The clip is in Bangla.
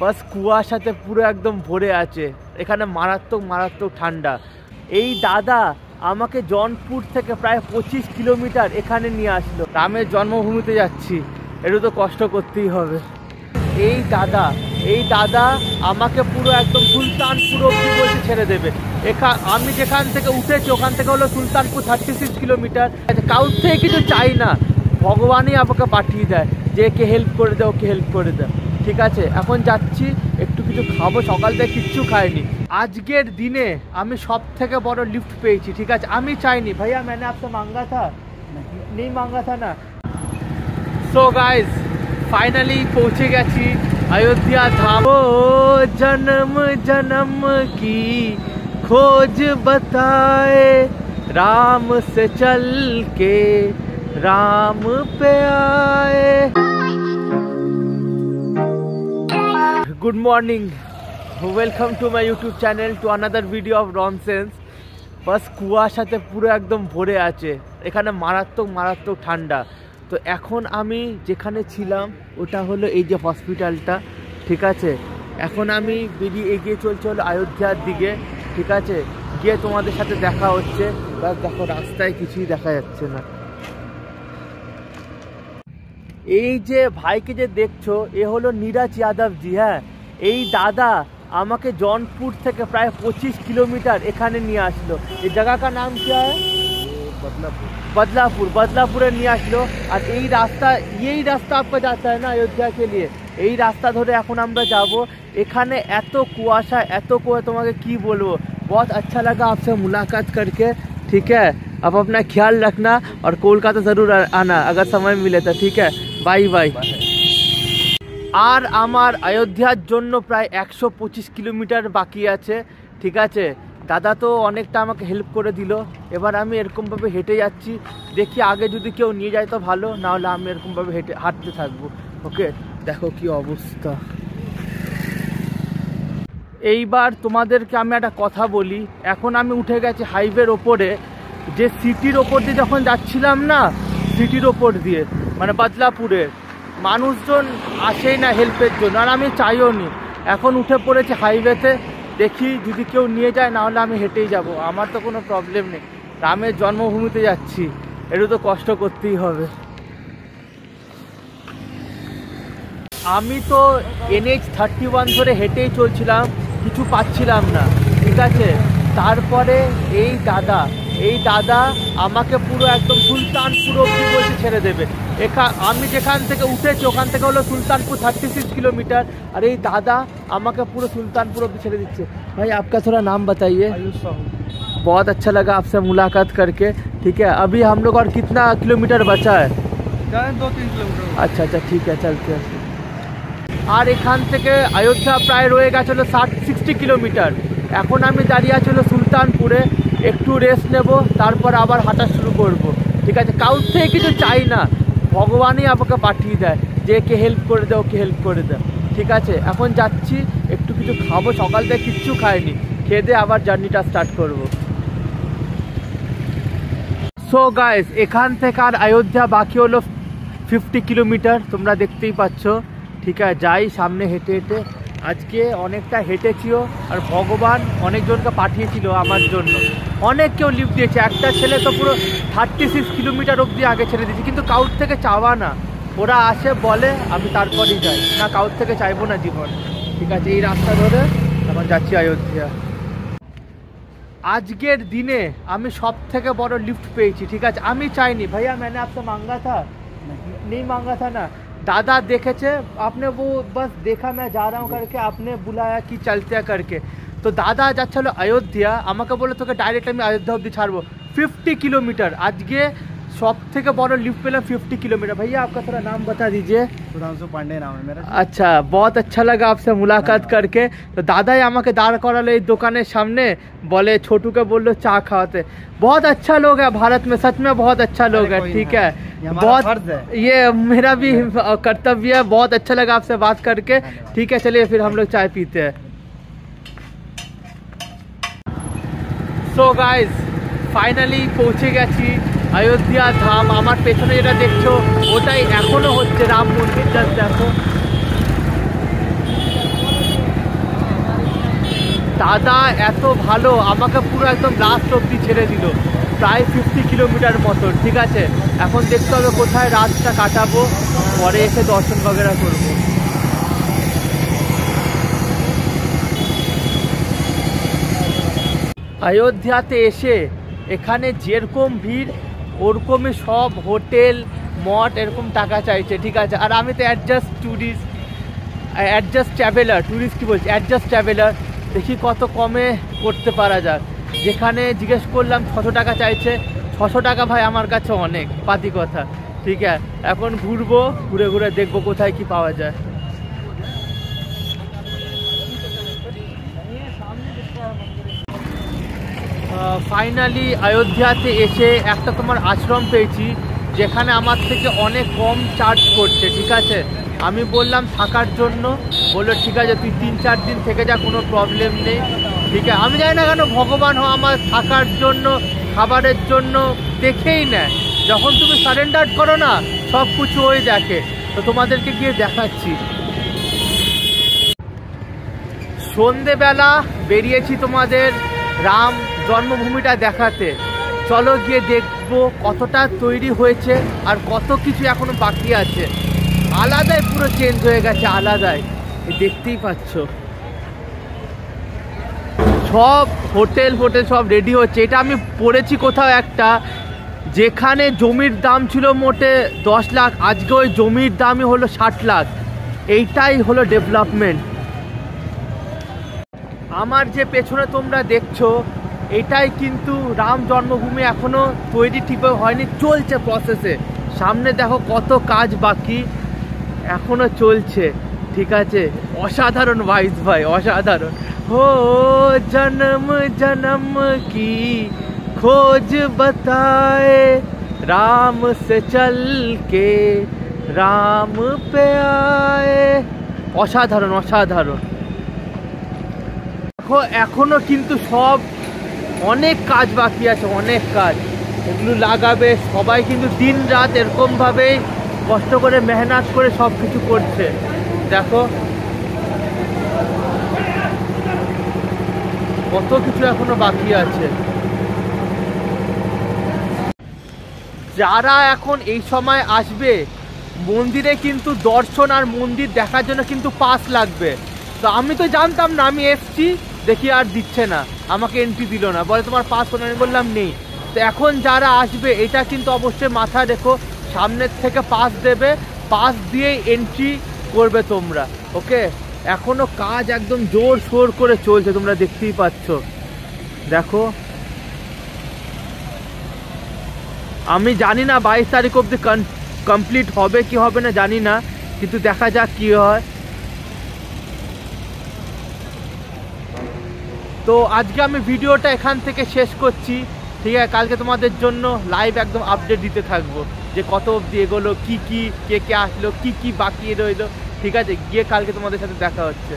বাস কুয়াশাতে পুরো একদম ভরে আছে। এখানে মারাত্মক মারাত্মক ঠান্ডা। এই দাদা আমাকে জনপুর থেকে প্রায় পঁচিশ কিলোমিটার এখানে নিয়ে আসলো। রামের জন্মভূমিতে যাচ্ছি। একটু তো কষ্ট করতেই হবে। এই দাদা এই দাদা আমাকে পুরো একদম সুলতানপুর অব্দি বলছে ছেড়ে দেবে। এখান আমি যেখান থেকে উঠেছি, ওখান থেকে হলো সুলতানপুর থার্টি সিক্স কিলোমিটার। কাউর থেকে কিছু চাই না। ভগবানই আমাকে পাঠিয়ে দেয়। যে একে হেল্প করে দেয় ওকে হেল্প করে দে ঠিক আছে এখন যাচ্ছি একটু কিছু খাবো সকাল থেকে কিচ্ছু খাইনি আজকের দিনে আমি সব থেকে বড় লিফট পেয়েছি ঠিক আছে আমি চাইনি ভাইয়া मैंने आपसे मांगा था नहीं मांगा था ना সো গাইজ ফাইনালি পৌঁছে গেছি अयोध्या धाम ओ जन्म जन्म की खोज बताए राम से चल के राम पे आए good morning welcome to my YouTube channel to another video of Ronsense বাস কুয়াশাতে পুরো একদম ভরে আছে। এখানে মারাত্মক মারাত্মক ঠান্ডা। তো এখন আমি যেখানে ছিলাম, ওটা হলো এই যে হসপিটালটা ঠিক আছে? এখন আমি বেরিয়ে এগিয়ে চলছে হলো অযোধ্যার দিকে, ঠিক আছে? গিয়ে তোমাদের সাথে দেখা হচ্ছে। বাস দেখো, রাস্তায় কিছুই দেখা যাচ্ছে না। এই যে ভাইকে যে দেখছো এ হলো নীরাজ যাদবজি হ্যাঁ এই দাদা আমাকে जौनपुर থেকে প্রায় পঁচিশ কিলোমিটার এখানে নিয়ে আসলো এই জায়গাটা নাম क्या है बदलापुर बदलापुर बदलापुर নিয়ে আসলো আর এই রাস্তা এই রাস্তা আপনাকে যাতে হয় না অযোধ্যা কে লিয়ে এই রাস্তা ধরে এখন আমরা যাব এখানে এত কুয়াশা এত কুয়া তোমাকে কি বলবো बहुत अच्छा लगा आपसे मुलाकात करके ठीक है अब अपना ख्याल रखना और कोलकाता ज़रूर आना अगर समय मिले तो ठीक है বাই বাই। আর আমার অযোধ্যার জন্য প্রায় একশো পঁচিশ কিলোমিটার বাকি আছে, ঠিক আছে? দাদা তো অনেকটা আমাকে হেল্প করে দিল। এবার আমি এরকমভাবে হেঁটে যাচ্ছি। দেখি আগে যদি কেউ নিয়ে যায় তো ভালো, নাহলে আমি এরকমভাবে হেঁটে হাঁটতে থাকব। ওকে? দেখো কি অবস্থা। এইবার তোমাদেরকে আমি একটা কথা বলি। এখন আমি উঠে গেছি হাইওয়ের ওপরে। যে সিটির ওপর দিয়ে যখন যাচ্ছিলাম না সিটির ওপর দিয়ে। মানে বদলাপুরের। মানুষজন আসেই না হেল্পের জন্য, আর আমি চাইও নি। এখন উঠে পড়েছি হাইওয়েতে দেখি যদি কেউ নিয়ে যায়, নাহলে আমি হেঁটেই যাব। আমার তো কোনো প্রবলেম নেই। রামের জন্মভূমিতে যাচ্ছি একটু তো কষ্ট করতেই হবে। আমি তো এনএইচ থার্টি ওয়ান ধরে হেঁটেই চলছিলাম, কিছু পাচ্ছিলাম না, ঠিক আছে? তারপরে এই দাদা এই দাদা আমাকে পুরো একদম সুলতানপুর অব্দি বলছে ছেড়ে দেবে এখা আমি যেখান থেকে উঠেছি ওখান থেকে হলো সুলতানপুর থার্টি সিক্স কিলোমিটার আর এই দাদা আমাকে পুরো সুলতানপুর অব্দি ছেড়ে দিচ্ছে ভাই आपका थोड़ा नाम बताइए बहुत अच्छा लगा आपसे मुलाकात करके ठीक है अभी हम लोग और कितना किलोमीटर बचा है दो तीन किलोमीटर আচ্ছা আচ্ছা ঠিক আছে চলতে আর এখান থেকে অযোধ্যা প্রায় রয়ে গেছিল ষাট সিক্সটি কিলোমিটার এখন আমি দাঁড়িয়ে আছি হলো সুলতানপুরে একটু রেস্ট নেব, তারপর আবার হাঁটা শুরু করব। ঠিক আছে? কাউর থেকে কিছু চাই না। ভগবানই আমাকে পাঠিয়ে দেয়। যে একে হেল্প করে দে ওকে হেল্প করে দেয় ঠিক আছে? এখন যাচ্ছি, একটু কিছু খাব। সকাল থেকে কিচ্ছু খাইনি। খেয়ে দিয়ে আবার জার্নিটা স্টার্ট করব। সো গাইস এখান থেকে আর অযোধ্যা বাকি হলো ফিফটি কিলোমিটার তোমরা দেখতেই পাচ্ছ। ঠিক আছে? যাই সামনে হেঁটে হেঁটে। আজকে অনেকটা হেঁটেছিও আর ভগবান অনেকজনকে পাঠিয়েছিল আমার জন্য। অনেক কেউ লিফট দিয়েছে। একটা ছেলে তো পুরো থার্টি সিক্স কিলোমিটার অবধি আগে ছেড়ে দিয়েছে। কিন্তু কাউর থেকে চাওয়া না। ওরা আসে, বলে, আমি তারপরেই যাই। না, কাউর থেকে চাইব না জীবন। ঠিক আছে, এই রাস্তা ধরে আমার যাচ্ছি অযোধ্যা। আজকের দিনে আমি সব থেকে বড় লিফট পেয়েছি। ঠিক আছে, আমি চাইনি। ভাইয়া মানে আপনার মাঙ্গা থা নেই মাঙ্গা থা না। दादा देखे थे आपने वो बस देखा, मैं जा रहा हूँ करके, आपने बुलाया कि चलते करके। तो दादा आज अच्छा अयोध्या डायरेक्ट अयोध्या अब छाड़ब फिफ्टी किलोमीटर, आज के সব থেকে বড় লিফট পেলাম ফিফটি किलोमीटर भैया आपका थोड़ा नाम बता दीजिए सुधांशु पांडे नाम है मेरा আচ্ছা बहुत अच्छा लगा आपसे मुलाकात करके তো দাদাই আমাকে দাঁড় করালো এই দোকানের সামনে বলে ছোটুকে বললো চা খাওয়াতে बहुत अच्छा लोग है भारत में सच में बहुत अच्छा लोग है कोई ठीक ना। है ये हमारा बहुत फर्ज है। ये मेरा भी कर्तव्य है बहुत अच्छा लगा आपसे बात करके धन्यवाद। ठीक है चलिए फिर हम लोग चाय पीते हैं সো গাইজ ফাইনালি পৌঁছে গেছি অযোধ্যা ধাম, আমার পেছনে যেটা দেখছ, ওটাই এখনও হচ্ছে রাম মন্দির, জাস্ট দেখো। দাদা, এত ভালো, আমাকে পুরো একদম লাস্ট অব্দি ছেড়ে দিল। প্রায় ফিফটি কিলোমিটার মতো ঠিক আছে? এখন দেখতে হবে কোথায় রাতটা কাটাবো, পরে এসে দর্শন বগেরা করব। অযোধ্যাতে এসে এখানে যেরকম ভিড় ওরকমই সব হোটেল, মঠ এরকম টাকা চাইছে, ঠিক আছে? আর আমি তো adjust tourist adjust traveller tourist কী বলছি? অ্যাডজাস্ট ট্রাভেলার দেখি কত কমে করতে পারা যাক যেখানে জিজ্ঞেস করলাম, ছশো টাকা চাইছে, ছশো টাকা ভাই আমার কাছে অনেক পাতি কথা, ঠিক আছে? এখন ঘুরবো, ঘুরে ঘুরে দেখব কোথায় কি পাওয়া যায়। ফাইনালি অযোধ্যাতে এসে একটা তোমার আশ্রম পেয়েছি, যেখানে আমার থেকে অনেক কম চার্জ করছে ঠিক আছে? আমি বললাম থাকার জন্য, বলল, ঠিক আছে, তুই তিন চার দিন থেকে যা, কোনো প্রবলেম নেই। ঠিক আছে, আমি জানি না কেন ভগবান হ, আমার থাকার জন্য, খাবারের জন্য দেখেই নেয়। যখন তুমি সারেন্ডার করো না, সব কিছু ওই দেখে। তো তোমাদেরকে গিয়ে দেখাচ্ছি। সন্ধেবেলা বেরিয়েছি তোমাদের রাম জন্মভূমিটা দেখাতে। চলো গিয়ে দেখব কতটা তৈরি হয়েছে আর কত কিছু এখনও বাকি আছে। আলাদাই পুরো চেঞ্জ হয়ে গেছে, আলাদাই। দেখতেই পাচ্ছ। সব হোটেল ফোটেল সব রেডি হচ্ছে। এটা আমি পড়েছি কোথাও একটা, যেখানে জমির দাম ছিল মোটে দশ লাখ, আজকে ওই জমির দামই হলো ষাট লাখ। এইটাই হলো ডেভেলপমেন্ট আমার যে পেছনে তোমরা দেখছ এটাই কিন্তু রাম জন্মভূমি এখনও তৈরি ঠিকভাবে হয়নি, চলছে প্রসেসে সামনে দেখো কত কাজ বাকি এখনও চলছে, ঠিক আছে? অসাধারণ ভাইস ভাই, অসাধারণ। হো, জন্ম জন্ম কি খোঁজ বতায়? রাম সে চল কে রাম পে আয়ে? অসাধারণ অসাধারণ। এখনও কিন্তু সব অনেক কাজ বাকি আছে, অনেক কাজ। এগুলো লাগাবে, সবাই কিন্তু দিন রাত এরকমভাবেই কষ্ট করে, মেহনত করে সব কিছু করছে। দেখো। কত কিছু এখনও বাকি আছে। যারা এখন এই সময় আসবে, মন্দিরে কিন্তু দর্শন আর মন্দির দেখার জন্য কিন্তু পাস লাগবে। তো আমি তো জানতাম না, আমি এসছি। দেখি আর দিচ্ছে না। আমাকে এন্ট্রি দিল না। বলে, তোমার পাস কোনো আমি বললাম, নেই। তো এখন যারা আসবে, এটা কিন্তু অবশ্যই মাথায় রেখো, সামনের থেকে পাস দেবে পাস দিয়েই এন্ট্রি করবে তোমরা, ওকে? এখনও কাজ একদম জোর শোর করে চলছে, তোমরা দেখতেই পাচ্ছ। দেখো। আমি জানি না বাইশ তারিখ অবধি কমপ্লিট হবে কি হবে না জানি না, কিন্তু দেখা যাক কি হয়। তো আজকে আমি ভিডিওটা এখান থেকে শেষ করছি। ঠিক আছে, কালকে তোমাদের জন্য লাইভ একদম আপডেট দিতে থাকব যে কত অবধি এগোলো, কী কী, কে কে আসলো, কী কী বাকি রইল। ঠিক আছে, গিয়ে কালকে তোমাদের সাথে দেখা হচ্ছে।